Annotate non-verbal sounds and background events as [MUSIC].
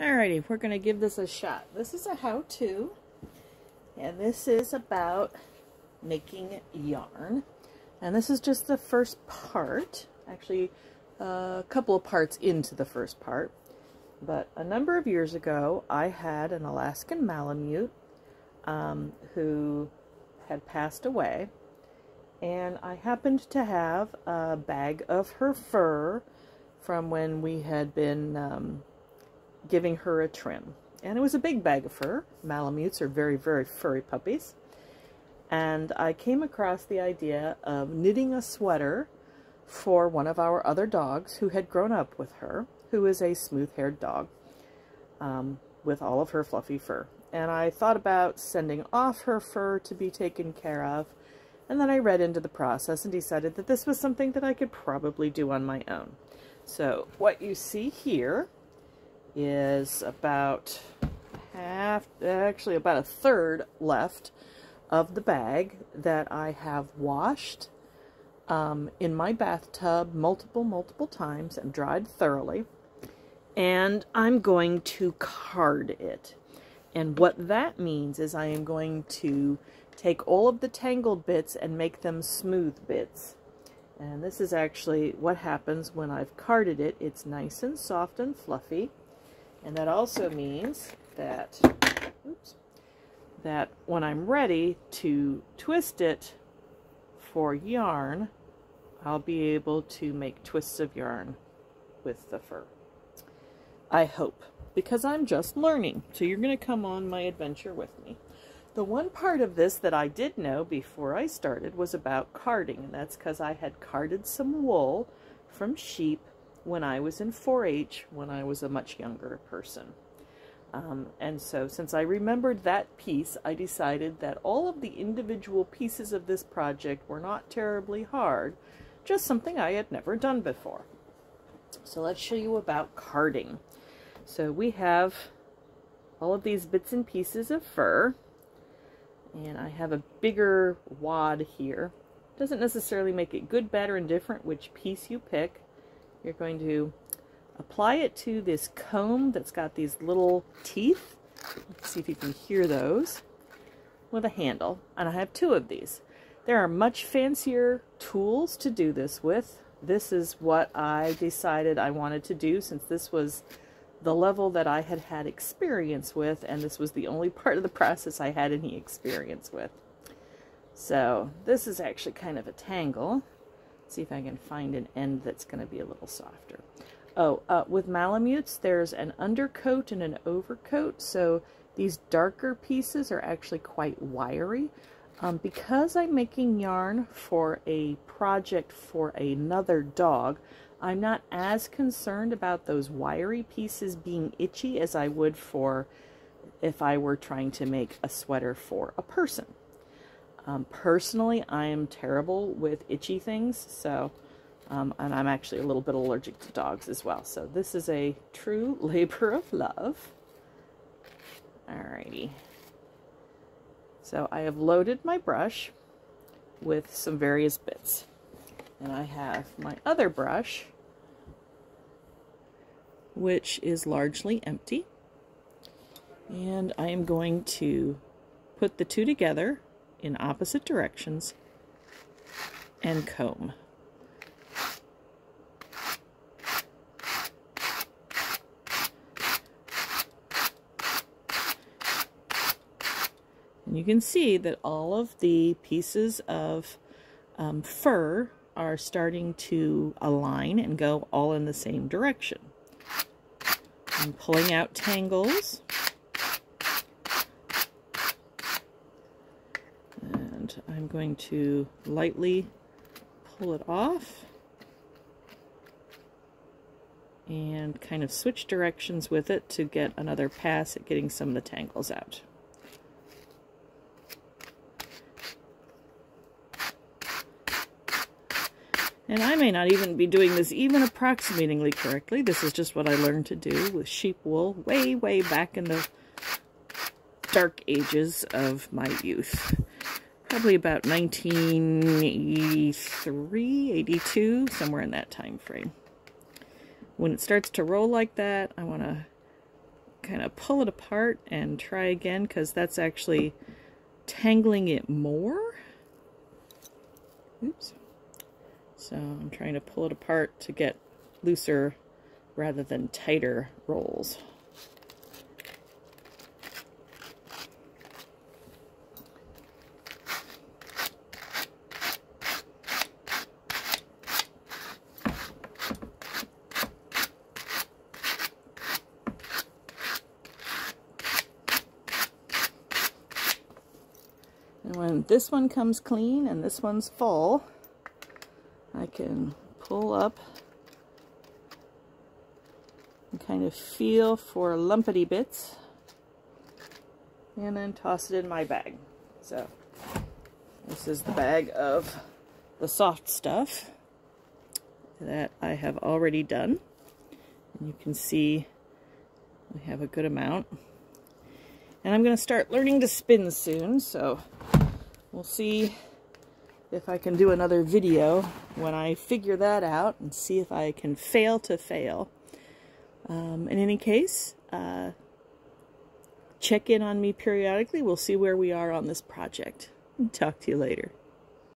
Alrighty, we're going to give this a shot. This is a how-to, and this is about making yarn. And this is just the first part, actually a couple of parts into the first part. But a number of years ago, I had an Alaskan Malamute um, who had passed away, and I happened to have a bag of her fur from when we had been um, giving her a trim. And it was a big bag of fur. Malamutes are very, very furry puppies. And I came across the idea of knitting a sweater for one of our other dogs who had grown up with her, who is a smooth-haired dog um, with all of her fluffy fur. And I thought about sending off her fur to be taken care of, and then I read into the process and decided that this was something that I could probably do on my own. So what you see here is about half, actually about a third left of the bag that I have washed um, in my bathtub multiple, multiple times and dried thoroughly. And I'm going to card it. And what that means is I am going to take all of the tangled bits and make them smooth bits. And this is actually what happens when I've carded it. It's nice and soft and fluffy. And that also means that, oops, that when I'm ready to twist it for yarn, I'll be able to make twists of yarn with the fur. I hope, because I'm just learning. So you're going to come on my adventure with me. The one part of this that I did know before I started was about carding, and that's because I had carded some wool from sheep when I was in 4-H when I was a much younger person. Um, and so since I remembered that piece, I decided that all of the individual pieces of this project were not terribly hard, just something I had never done before. So let's show you about carding. So we have all of these bits and pieces of fur, and I have a bigger wad here. Doesn't necessarily make it good, bad, or indifferent which piece you pick. You're going to apply it to this comb that's got these little teeth. Let's see if you can hear those with a handle. And I have two of these. There are much fancier tools to do this with. This is what I decided I wanted to do since this was the level that I had had experience with and this was the only [LAUGHS] part of the process I had any experience with. So this is actually kind of a tangle see if I can find an end that's going to be a little softer. Oh, uh, with Malamutes, there's an undercoat and an overcoat, so these darker pieces are actually quite wiry. Um, because I'm making yarn for a project for another dog, I'm not as concerned about those wiry pieces being itchy as I would for if I were trying to make a sweater for a person. Um, personally, I am terrible with itchy things, so, um, and I'm actually a little bit allergic to dogs as well. So this is a true [LAUGHS] labor of love. Alrighty. So I have loaded my brush with some various bits. And I have my other brush, which is largely empty. And I am going to put the two together in opposite directions and comb. And you can see that all of the pieces of um, fur are starting to align and go all in the same direction. I'm pulling out tangles. I'm going to lightly pull it off and kind of switch directions with it to get another pass at getting some of the tangles out. And I may not even be doing this even approximatingly correctly. This is just what I learned to do with sheep wool way, way back in the dark ages of my youth probably about 1983, 82, somewhere in that time frame. When it starts to roll like that, I want to kind of pull it apart and try again because that's actually tangling it more. Oops. So I'm trying to pull it apart to get looser rather than tighter rolls. And when this one comes clean and this one's full, I can pull up and kind of feel for lumpity bits and then toss it in my bag. So this is the bag of the soft stuff that I have already done. And you can see we have a good amount. And I'm going to start learning to spin soon, so we'll see if I can do another video when I figure that out and see if I can fail to fail. Um, in any case, uh, check in on me periodically. We'll see where we are on this project. Talk to you later.